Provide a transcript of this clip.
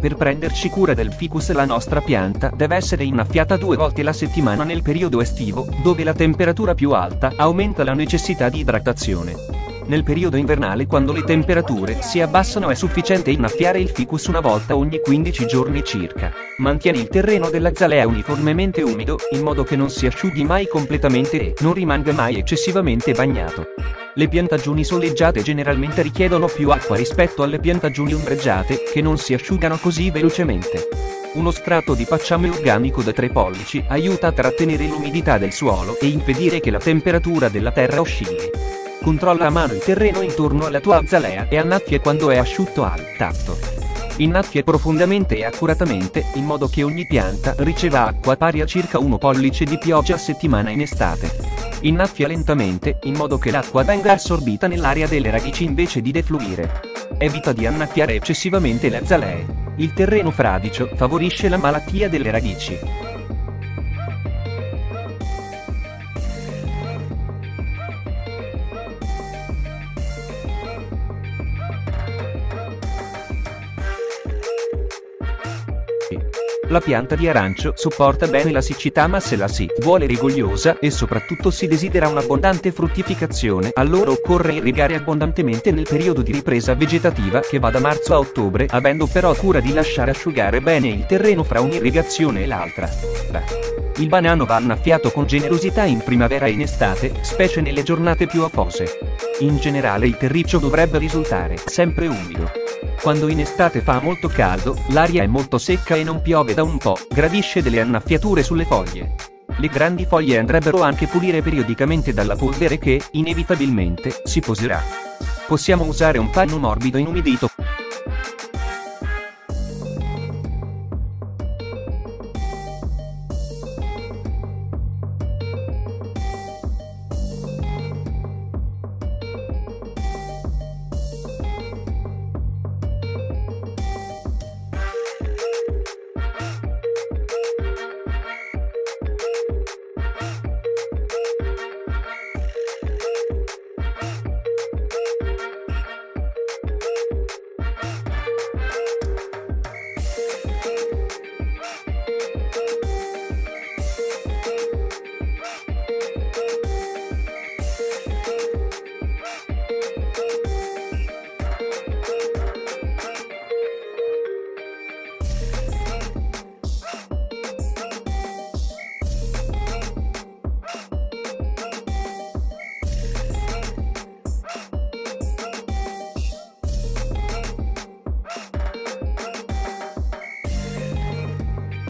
Per prenderci cura del ficus la nostra pianta deve essere innaffiata due volte la settimana nel periodo estivo, dove la temperatura più alta aumenta la necessità di idratazione. Nel periodo invernale quando le temperature si abbassano è sufficiente innaffiare il ficus una volta ogni 15 giorni circa. Mantieni il terreno della zalea uniformemente umido, in modo che non si asciughi mai completamente e non rimanga mai eccessivamente bagnato. Le piantagioni soleggiate generalmente richiedono più acqua rispetto alle piantagioni ombreggiate, che non si asciugano così velocemente. Uno strato di pacciame organico da 3 pollici aiuta a trattenere l'umidità del suolo e impedire che la temperatura della terra oscilli. Controlla a mano il terreno intorno alla tua azalea e annaffia quando è asciutto al tatto. Innaffia profondamente e accuratamente, in modo che ogni pianta riceva acqua pari a circa 1 pollice di pioggia a settimana in estate. Innaffia lentamente, in modo che l'acqua venga assorbita nell'area delle radici invece di defluire. Evita di annaffiare eccessivamente le azalee. Il terreno fradicio favorisce la malattia delle radici. La pianta di arancio sopporta bene la siccità ma se la si vuole rigogliosa e soprattutto si desidera un'abbondante fruttificazione allora occorre irrigare abbondantemente nel periodo di ripresa vegetativa che va da marzo a ottobre avendo però cura di lasciare asciugare bene il terreno fra un'irrigazione e l'altra. Il banano va annaffiato con generosità in primavera e in estate, specie nelle giornate più afose. In generale il terriccio dovrebbe risultare sempre umido. Quando in estate fa molto caldo, l'aria è molto secca e non piove da un po', gradisce delle annaffiature sulle foglie. Le grandi foglie andrebbero anche pulire periodicamente dalla polvere che, inevitabilmente, si poserà. Possiamo usare un panno morbido inumidito